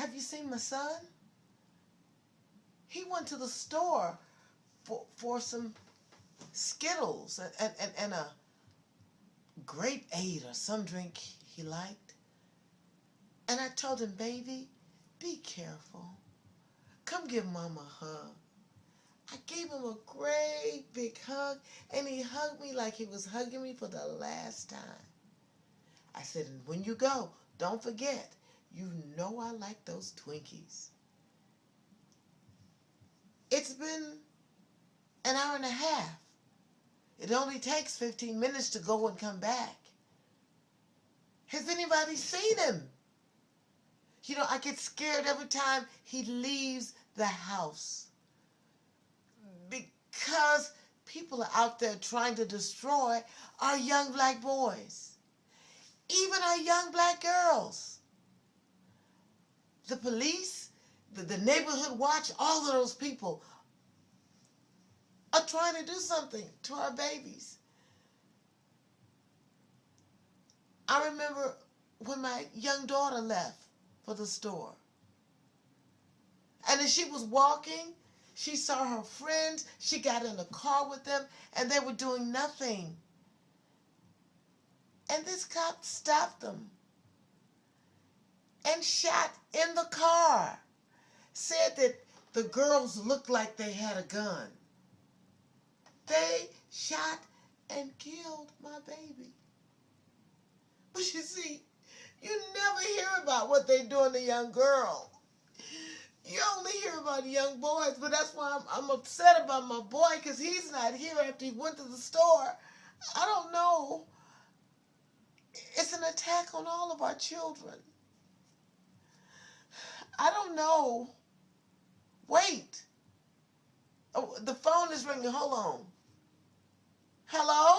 Have you seen my son? He went to the store for, for some Skittles and, and, and, and a grape aid or some drink he liked. And I told him, baby, be careful. Come give mama a hug. I gave him a great big hug, and he hugged me like he was hugging me for the last time. I said, when you go, don't forget, you know I like those Twinkies. It's been an hour and a half. It only takes 15 minutes to go and come back. Has anybody seen him? You know, I get scared every time he leaves the house because people are out there trying to destroy our young black boys, even our young black girls. The police, the, the neighborhood watch, all of those people are trying to do something to our babies. I remember when my young daughter left for the store. And as she was walking, she saw her friends. She got in the car with them, and they were doing nothing. And this cop stopped them and shot in the car. Said that the girls looked like they had a gun. They shot and killed my baby. But you see, you never hear about what they doing to young girls. You only hear about young boys, but that's why I'm, I'm upset about my boy because he's not here after he went to the store. I don't know. It's an attack on all of our children. I. Wait. Oh, the phone is ringing. Hold on. Hello?